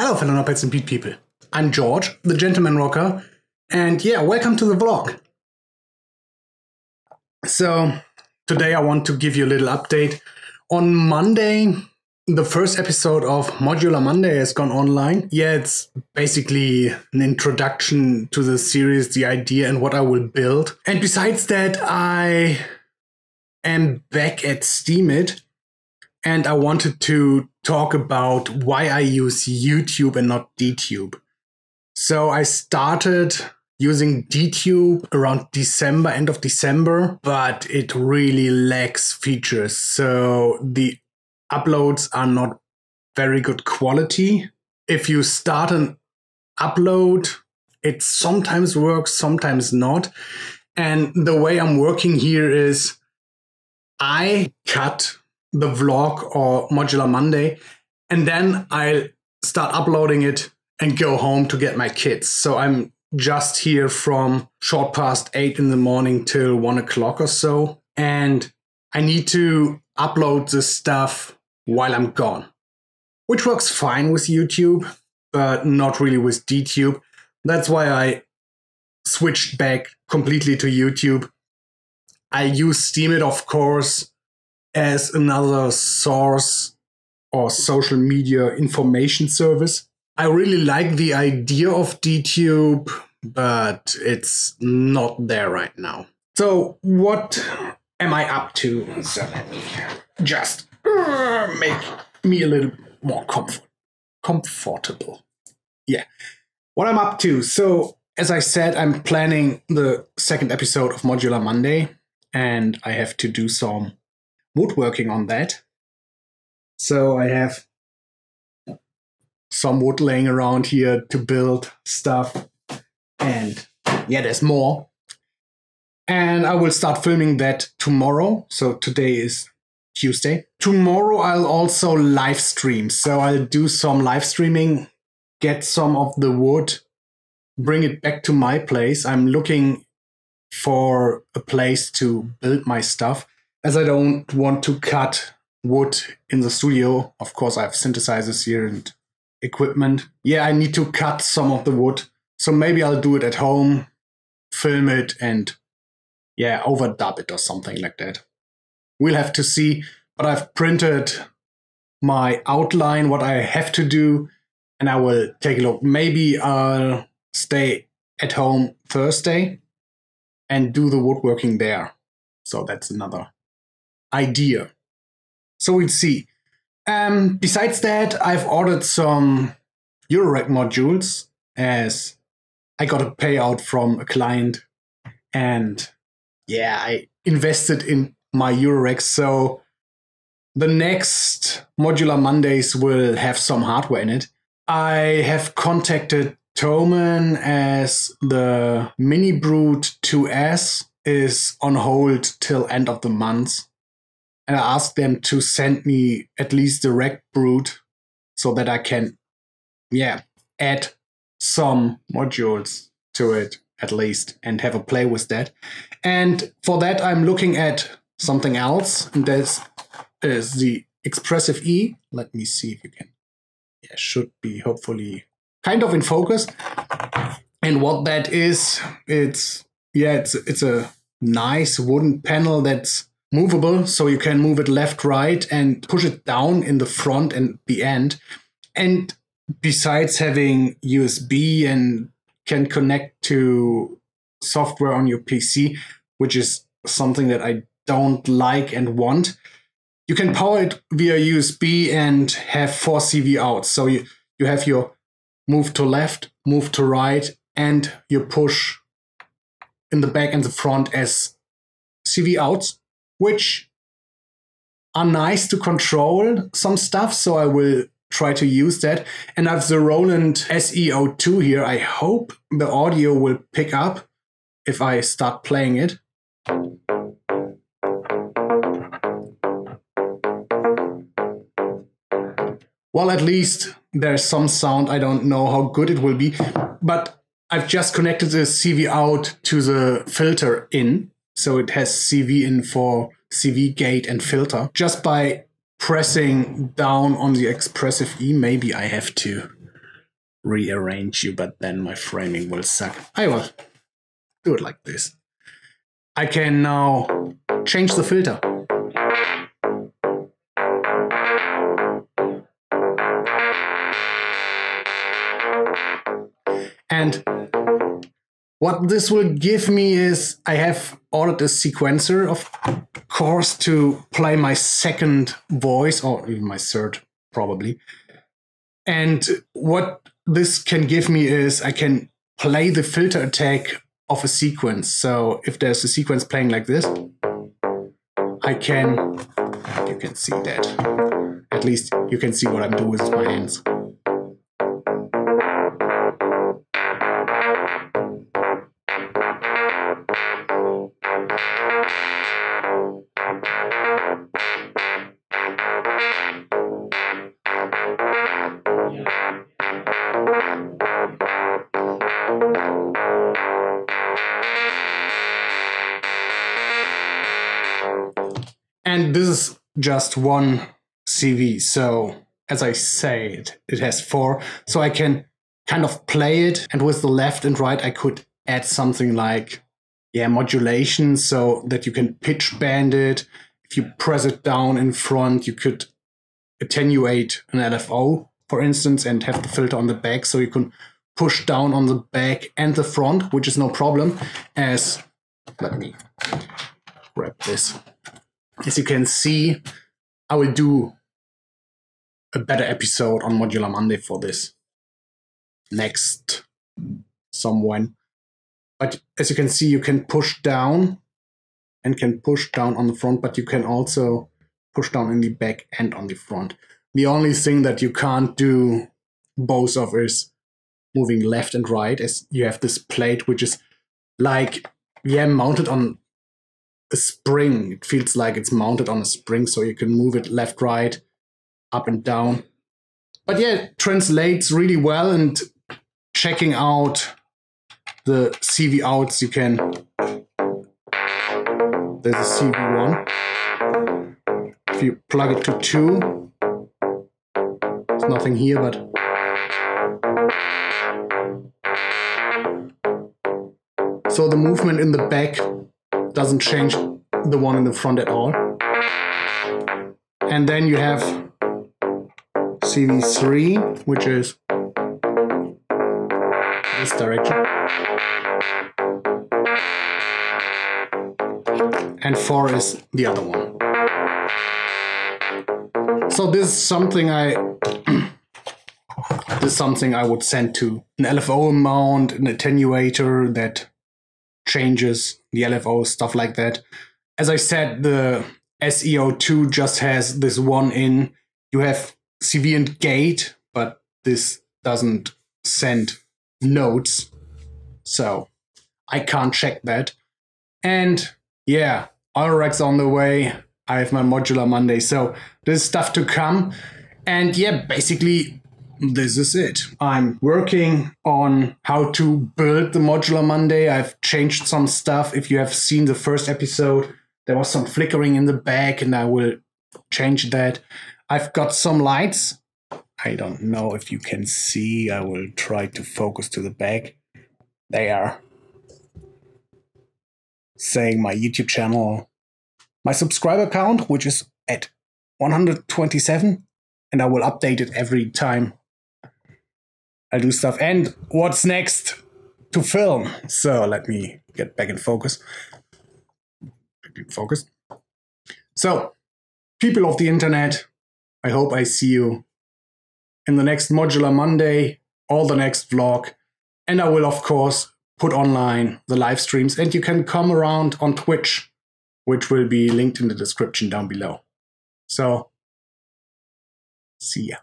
Hello, fellow Nopettes and Beat people. I'm George, the Gentleman Rocker, and yeah, welcome to the vlog. So, today I want to give you a little update. On Monday, the first episode of Modular Monday has gone online. Yeah, it's basically an introduction to the series, the idea, and what I will build. And besides that, I am back at Steemit and I wanted to talk about why I use YouTube and not DTube. So I started using DTube around December, end of December, but it really lacks features. So the uploads are not very good quality. If you start an upload, it sometimes works, sometimes not. And the way I'm working here is I cut the vlog or modular Monday, and then I'll start uploading it and go home to get my kids. So I'm just here from short past eight in the morning till one o'clock or so. And I need to upload the stuff while I'm gone, which works fine with YouTube, but not really with DTube. That's why I switched back completely to YouTube. I use Steemit, of course, as another source or social media information service. I really like the idea of DTube, but it's not there right now. So, what am I up to? So, let me just uh, make me a little more comfort comfortable. Yeah. What I'm up to. So, as I said, I'm planning the second episode of Modular Monday, and I have to do some woodworking on that. So I have some wood laying around here to build stuff. And yeah, there's more. And I will start filming that tomorrow. So today is Tuesday. Tomorrow I'll also live stream. So I'll do some live streaming, get some of the wood, bring it back to my place. I'm looking for a place to build my stuff as I don't want to cut wood in the studio. Of course, I have synthesizers here and equipment. Yeah, I need to cut some of the wood. So maybe I'll do it at home, film it, and yeah, overdub it or something like that. We'll have to see. But I've printed my outline, what I have to do, and I will take a look. Maybe I'll stay at home Thursday and do the woodworking there. So that's another idea. So we'll see. Um, besides that, I've ordered some Eurorack modules as I got a payout from a client and yeah, I invested in my Eurorack. So the next modular Mondays will have some hardware in it. I have contacted Thomann as the Mini Brute 2S is on hold till end of the month and I asked them to send me at least the rec brute so that I can, yeah, add some modules to it at least and have a play with that. And for that, I'm looking at something else, and is the Expressive E. Let me see if you can. Yeah, should be hopefully kind of in focus. And what that is, it's yeah, it's it's a nice wooden panel that's movable, so you can move it left, right, and push it down in the front and the end. And besides having USB and can connect to software on your PC, which is something that I don't like and want, you can power it via USB and have four CV outs. So you, you have your move to left, move to right, and your push in the back and the front as CV outs which are nice to control some stuff. So I will try to use that. And I have the Roland SE-02 here. I hope the audio will pick up if I start playing it. Well, at least there's some sound. I don't know how good it will be, but I've just connected the CV out to the filter in. So it has CV in for CV gate and filter. Just by pressing down on the expressive E, maybe I have to rearrange you, but then my framing will suck. I will do it like this. I can now change the filter. And what this will give me is I have ordered a sequencer, of course, to play my second voice, or even my third, probably. And what this can give me is I can play the filter attack of a sequence. So if there's a sequence playing like this, I can, you can see that. At least you can see what I'm doing with my hands. And this is just one CV. So as I say, it, it has four. So I can kind of play it. And with the left and right, I could add something like, yeah, modulation so that you can pitch bend it. If you press it down in front, you could attenuate an LFO, for instance, and have the filter on the back. So you can push down on the back and the front, which is no problem. As, let me grab this as you can see, I will do a better episode on Modular Monday for this next someone. But as you can see, you can push down and can push down on the front, but you can also push down in the back and on the front. The only thing that you can't do both of is moving left and right as you have this plate which is like yeah mounted on a spring. It feels like it's mounted on a spring, so you can move it left, right, up and down. But yeah, it translates really well. And checking out the CV outs, you can. There's a CV1. If you plug it to two, there's nothing here, but. So the movement in the back doesn't change the one in the front at all. And then you have CV3, which is this direction. And 4 is the other one. So this is something I this is something I would send to an LFO mount, an attenuator that changes the LFO, stuff like that. As I said, the SE-02 just has this one in. You have CV and gate, but this doesn't send notes. So I can't check that. And yeah, Eurorack's on the way. I have my modular Monday. So there's stuff to come. And yeah, basically this is it. I'm working on how to build the modular Monday. I've changed some stuff. If you have seen the first episode, there was some flickering in the back, and I will change that. I've got some lights. I don't know if you can see. I will try to focus to the back. They are saying my YouTube channel, my subscriber count, which is at 127, and I will update it every time I'll do stuff. And what's next to film? So let me get back in focus. Focus. So, people of the internet, I hope I see you in the next Modular Monday or the next vlog. And I will, of course, put online the live streams. And you can come around on Twitch, which will be linked in the description down below. So, see ya.